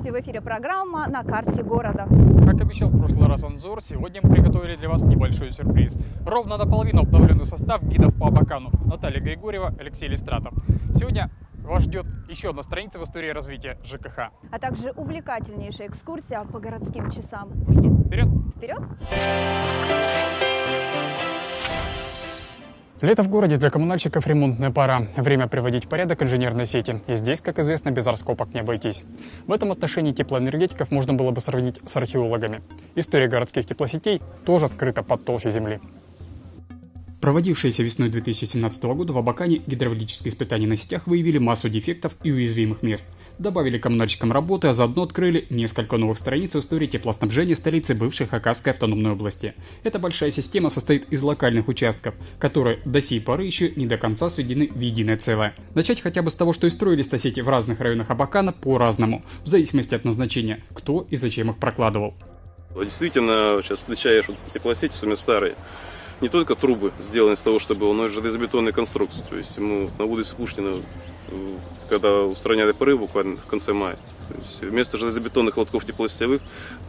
Здравствуйте, в эфире программа «На карте города». Как обещал в прошлый раз Анзор, сегодня мы приготовили для вас небольшой сюрприз. Ровно наполовину обновленный состав гидов по Абакану. Наталья Григорьева, Алексей Листратов. Сегодня вас ждет еще одна страница в истории развития ЖКХ. А также увлекательнейшая экскурсия по городским часам. Ну что, вперед! Вперед! Лето в городе для коммунальщиков ремонтная пора. Время приводить в порядок инженерной сети. И здесь, как известно, без раскопок не обойтись. В этом отношении теплоэнергетиков можно было бы сравнить с археологами. История городских теплосетей тоже скрыта под толщей земли. Проводившиеся весной 2017 года в Абакане гидравлические испытания на сетях выявили массу дефектов и уязвимых мест. Добавили коммунальщикам работы, а заодно открыли несколько новых страниц в истории теплоснабжения столицы бывшей Хакасской автономной области. Эта большая система состоит из локальных участков, которые до сей поры еще не до конца сведены в единое целое. Начать хотя бы с того, что и строились-то сети в разных районах Абакана по-разному, в зависимости от назначения, кто и зачем их прокладывал. Действительно, сейчас отличаешь вот теплосети, особенно старые, не только трубы сделаны из того, что было, но и железобетонные конструкции. То есть мы на улице Пушкина, когда устраняли порыв буквально в конце мая, вместо железобетонных лотков теплосетевых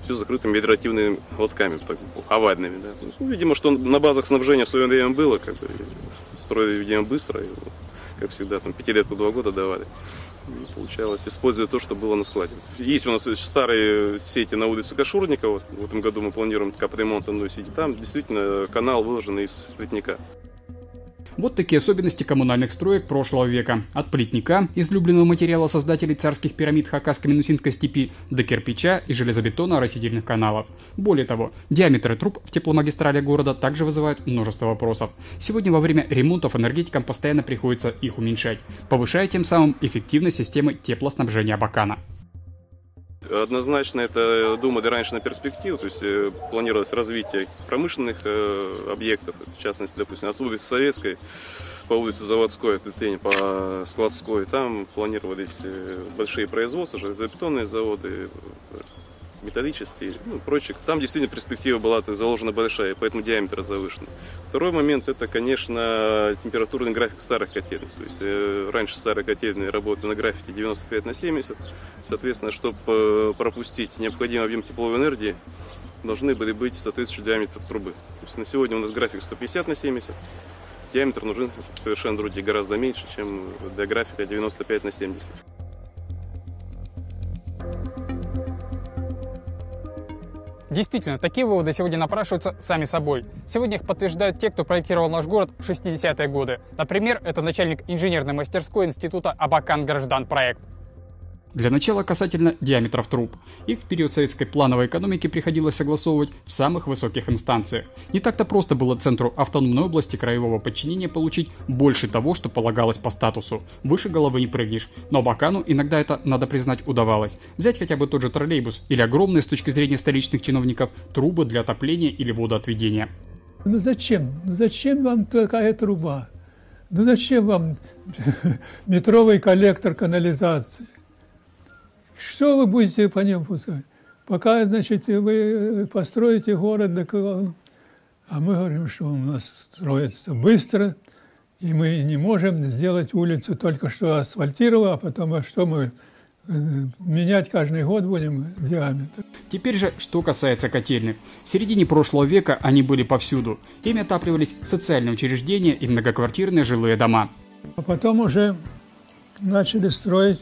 все закрыто медиативными лотками, так, аварийными. Да. ну, видимо, что на базах снабжения в свое время было, как бы, строили, видимо, быстро, и, как всегда, там пятилетку два года давали получалось, используя то, что было на складе. Есть у нас старые сети на улице Кашурникова, в этом году мы планируем капремонт одной сети, там действительно канал выложен из плетника. Вот такие особенности коммунальных строек прошлого века. От плитника, излюбленного материала создателей царских пирамид Хакаско-Минусинской степи, до кирпича и железобетона растительных каналов. Более того, диаметры труб в тепломагистрали города также вызывают множество вопросов. Сегодня во время ремонтов энергетикам постоянно приходится их уменьшать, повышая тем самым эффективность системы теплоснабжения Абакана. Однозначно это думали раньше на перспективу, то есть э, планировалось развитие промышленных э, объектов, в частности, допустим, от улицы Советской по улице Заводской, по Складской, там планировались э, большие производства, железобетонные заводы, металлические, ну, прочее. Там действительно перспектива была заложена большая, поэтому диаметр завышен. Второй момент это, конечно, температурный график старых котельных. То есть э, раньше старые котельные работали на графике 95 на 70. Соответственно, чтобы э, пропустить необходимый объем тепловой энергии, должны были быть соответствующий диаметр трубы. То есть на сегодня у нас график 150 на 70. Диаметр нужен совершенно другие, гораздо меньше, чем для графика 95 на 70. Действительно, такие выводы сегодня напрашиваются сами собой. Сегодня их подтверждают те, кто проектировал наш город в 60-е годы. Например, это начальник инженерной мастерской института Абакан Граждан проект. Для начала касательно диаметров труб. Их в период советской плановой экономики приходилось согласовывать в самых высоких инстанциях. Не так-то просто было центру автономной области краевого подчинения получить больше того, что полагалось по статусу. Выше головы не прыгнешь. Но Бакану иногда это, надо признать, удавалось. Взять хотя бы тот же троллейбус или огромные с точки зрения столичных чиновников трубы для отопления или водоотведения. Ну зачем? Ну зачем вам такая труба? Ну зачем вам метровый коллектор канализации? Что вы будете по ним пускать? Пока, значит, вы построите город, а мы говорим, что у нас строится быстро, и мы не можем сделать улицу только что асфальтировав, а потом, а что мы э, менять каждый год будем диаметр. Теперь же, что касается котельных. В середине прошлого века они были повсюду. Ими отапливались социальные учреждения и многоквартирные жилые дома. А потом уже начали строить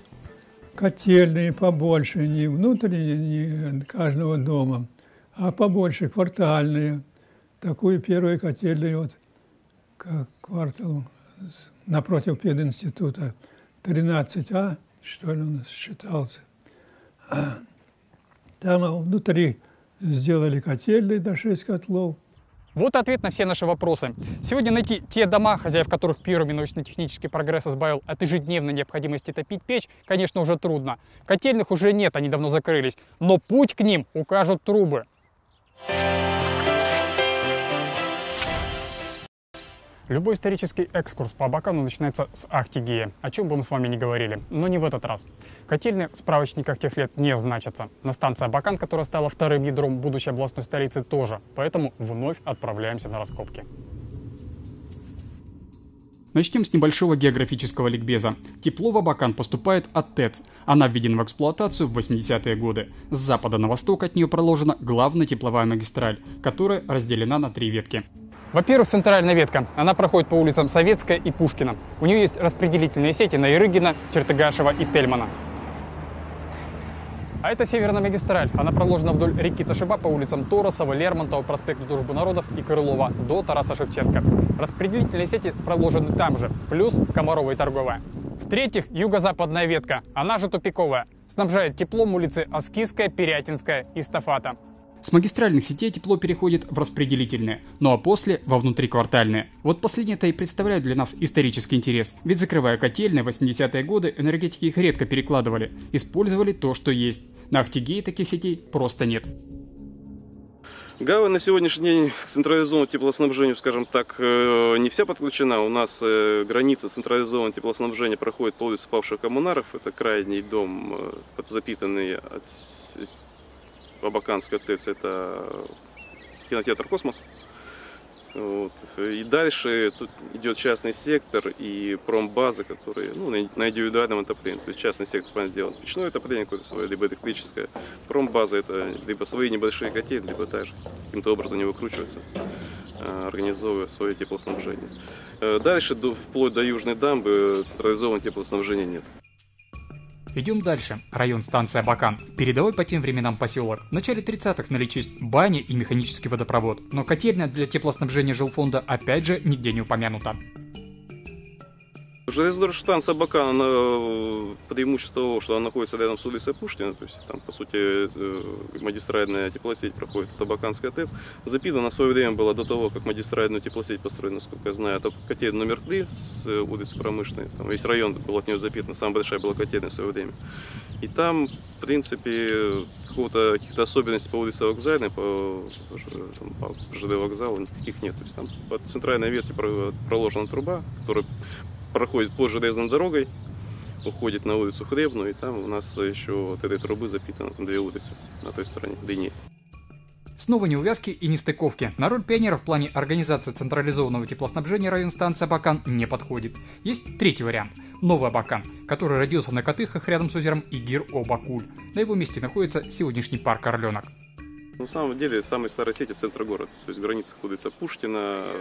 котельные побольше, не внутренние не каждого дома, а побольше, квартальные. Такую первую котельную вот квартал напротив пединститута 13А, что ли, нас считался. Там внутри сделали котельные до 6 котлов. Вот ответ на все наши вопросы. Сегодня найти те дома, хозяев которых первыми научно-технический прогресс избавил от ежедневной необходимости топить печь, конечно, уже трудно. Котельных уже нет, они давно закрылись. Но путь к ним укажут трубы. Любой исторический экскурс по Абакану начинается с Ахтигея, о чем бы мы с вами не говорили, но не в этот раз. Котельные в справочниках тех лет не значатся. На станции Абакан, которая стала вторым ядром будущей областной столицы, тоже, поэтому вновь отправляемся на раскопки. Начнем с небольшого географического ликбеза. Тепло в Абакан поступает от ТЭЦ. Она введена в эксплуатацию в 80-е годы. С запада на восток от нее проложена главная тепловая магистраль, которая разделена на три ветки. Во-первых, центральная ветка. Она проходит по улицам Советская и Пушкина. У нее есть распределительные сети на Ирыгина, Чертыгашева и Тельмана. А это северная магистраль. Она проложена вдоль реки Ташиба по улицам Торосова, Лермонтова, проспекту Дружбы народов и Крылова до Тараса Шевченко. Распределительные сети проложены там же, плюс Комарова и Торговая. В-третьих, юго-западная ветка, она же тупиковая, снабжает теплом улицы Аскизская, Перятинская и Стафата. С магистральных сетей тепло переходит в распределительные, ну а после во внутриквартальные. Вот последние-то и представляют для нас исторический интерес. Ведь закрывая котельные в 80-е годы, энергетики их редко перекладывали, использовали то, что есть. На Ахтигее таких сетей просто нет. Гавань на сегодняшний день к централизованному теплоснабжению, скажем так, э, не вся подключена. У нас э, граница централизованного теплоснабжения проходит по улице Павших Коммунаров. Это крайний дом, э, запитанный от Абаканская ТЭЦ, это кинотеатр «Космос». Вот. И дальше тут идет частный сектор и промбазы, которые ну, на индивидуальном отоплении. То есть частный сектор, понятное дело, печное отопление какое-то свое, либо электрическое. Промбаза это либо свои небольшие котельные, либо также каким-то образом не выкручиваются, а, организовывая свое теплоснабжение. Э, дальше, вплоть до Южной дамбы, централизованного теплоснабжения нет. Идем дальше. Район станция Бакан. Передовой по тем временам поселок. В начале 30-х наличись бани и механический водопровод. Но котельная для теплоснабжения жилфонда опять же нигде не упомянута. Железнодорожная станция Бакан, она э, преимущество того, что она находится рядом с улицей Пушкина, то есть там, по сути, э, магистральная теплосеть проходит, это Баканская ТЭЦ. Запитана на свое время была до того, как магистральную теплосеть построена, насколько я знаю, это котельная номер 3 с э, улицы Промышленной, там весь район был от нее запитан, самая большая была котельная в свое время. И там, в принципе, каких-то особенностей по улице Вокзальной, по, там, по ЖД вокзалу никаких нет. То есть там по центральной ветке проложена труба, которая проходит по железной дорогой, уходит на улицу Хлебную, и там у нас еще от этой трубы запитано две улицы на той стороне, длиннее. Снова неувязки и нестыковки. На роль пионера в плане организации централизованного теплоснабжения район станции Абакан не подходит. Есть третий вариант – Новый Абакан, который родился на Котыхах рядом с озером Игир-Обакуль. На его месте находится сегодняшний парк Орленок. На самом деле, самый старый сеть – это центр города. То есть граница ходится Пушкина,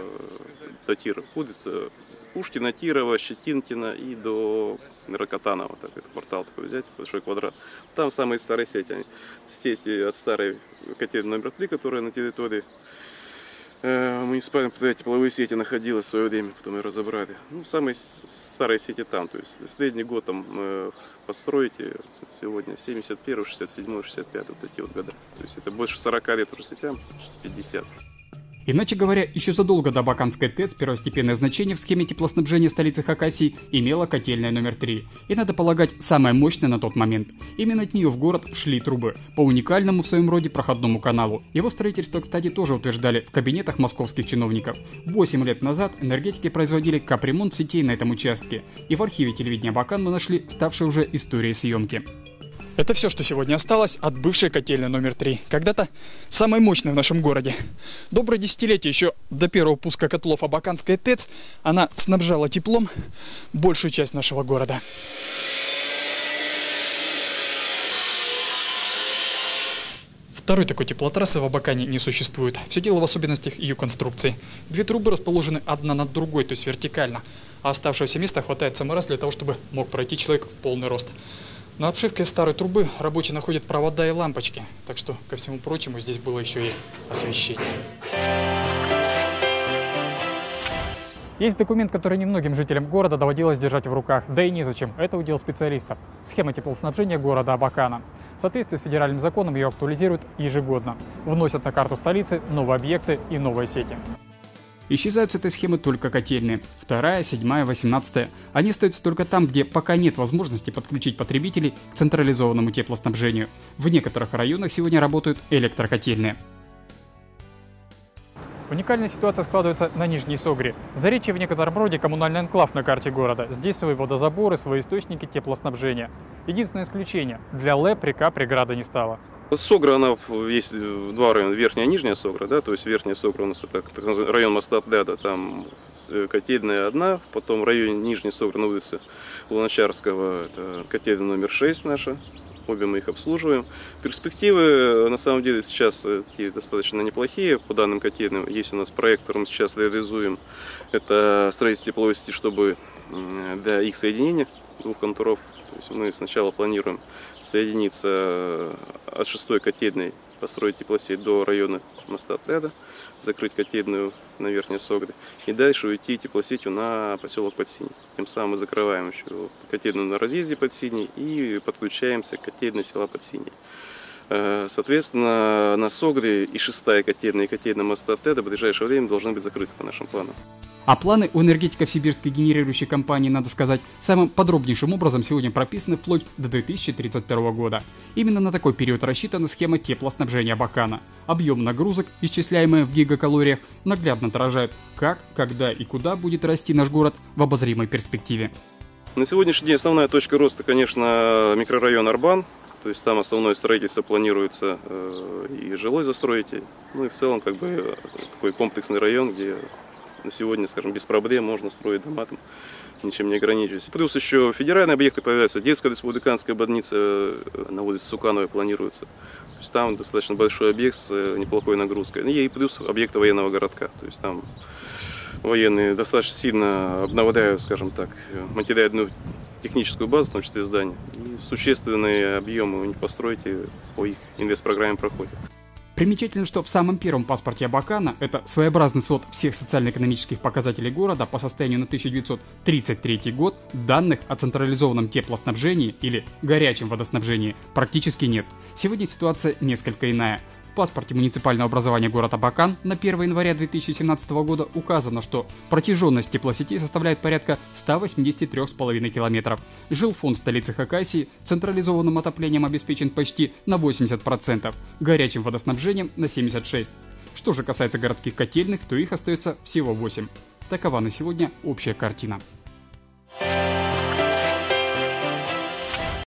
Татира, ходится Пушкина, Тирова, Щетинкина и до Рокотанова. Так, это квартал такой взять, большой квадрат. Там самые старые сети. Они здесь от старой котельной номер 3, которая на территории э, муниципального предприятия тепловые сети находилась в свое время, потом ее разобрали. Ну, самые старые сети там. То есть последний год там э, построите сегодня 71, 67, 65, вот эти вот года. То есть это больше 40 лет уже сетям, 50. Иначе говоря, еще задолго до Баканской ТЭЦ первостепенное значение в схеме теплоснабжения столицы Хакасии имела котельная номер 3. И надо полагать, самая мощная на тот момент. Именно от нее в город шли трубы, по уникальному в своем роде проходному каналу. Его строительство, кстати, тоже утверждали в кабинетах московских чиновников. 8 лет назад энергетики производили капремонт сетей на этом участке. И в архиве телевидения Бакан мы нашли ставшие уже историей съемки. Это все, что сегодня осталось от бывшей котельной номер 3. Когда-то самой мощной в нашем городе. Доброе десятилетие еще до первого пуска котлов Абаканская ТЭЦ она снабжала теплом большую часть нашего города. Второй такой теплотрассы в Абакане не существует. Все дело в особенностях ее конструкции. Две трубы расположены одна над другой, то есть вертикально. А оставшегося места хватает самый раз для того, чтобы мог пройти человек в полный рост. На обшивке старой трубы рабочие находят провода и лампочки, так что, ко всему прочему, здесь было еще и освещение. Есть документ, который немногим жителям города доводилось держать в руках, да и незачем, это удел специалистов. Схема теплоснабжения города Абакана. В соответствии с федеральным законом ее актуализируют ежегодно. Вносят на карту столицы новые объекты и новые сети. Исчезают с этой схемы только котельные. Вторая, седьмая, восемнадцатая. Они остаются только там, где пока нет возможности подключить потребителей к централизованному теплоснабжению. В некоторых районах сегодня работают электрокотельные. Уникальная ситуация складывается на Нижней Согре. Заречье в некотором роде коммунальный анклав на карте города. Здесь свои водозаборы, свои источники теплоснабжения. Единственное исключение – для ЛЭП река преграда не стала. Согра, она есть э, два района, верхняя и нижняя Согра, да, то есть верхняя Согра у нас это район моста Апляда, там э, котельная одна, потом в районе нижней Согры на улице Луначарского, это котельная номер 6 наша, обе мы их обслуживаем. Перспективы э, на самом деле сейчас такие достаточно неплохие по данным котельным. Есть у нас проект, который мы сейчас реализуем, это строительство тепловой сети, чтобы для их соединения двух контуров. То есть мы сначала планируем соединиться э, от шестой котельной, построить теплосеть до района моста отряда, закрыть котельную на Верхней Согре и дальше уйти теплосетью на поселок Подсиний. Тем самым мы закрываем еще котельную на разъезде Подсиний и подключаемся к котельной села Подсиний. Э, Соответственно, на Согре и шестая котельная, и котельная моста отряда в ближайшее время должны быть закрыты по нашим планам. А планы у энергетиков сибирской генерирующей компании, надо сказать, самым подробнейшим образом сегодня прописаны вплоть до 2032 года. Именно на такой период рассчитана схема теплоснабжения Бакана. Объем нагрузок, исчисляемые в гигакалориях, наглядно отражают, как, когда и куда будет расти наш город в обозримой перспективе. На сегодняшний день основная точка роста, конечно, микрорайон Арбан. То есть там основное строительство планируется э, и жилой застроить. Ну и в целом как бы такой комплексный район, где на сегодня, скажем, без проблем можно строить дома там, ничем не ограничиваясь. Плюс еще федеральные объекты появляются. Детская республиканская больница э, на улице Сукановой планируется. То есть там достаточно большой объект с э, неплохой нагрузкой. И плюс объекты военного городка. То есть там военные достаточно сильно обновляют, скажем так, материальную техническую базу, в том числе здания. И существенные объемы у них построите по их инвестпрограмме проходят. Примечательно, что в самом первом паспорте Абакана, это своеобразный свод всех социально-экономических показателей города по состоянию на 1933 год, данных о централизованном теплоснабжении или горячем водоснабжении практически нет. Сегодня ситуация несколько иная. В паспорте муниципального образования города Абакан на 1 января 2017 года указано, что протяженность теплосетей составляет порядка 183,5 километров. Жилфонд столицы Хакасии централизованным отоплением обеспечен почти на 80%, горячим водоснабжением на 76%. Что же касается городских котельных, то их остается всего 8. Такова на сегодня общая картина.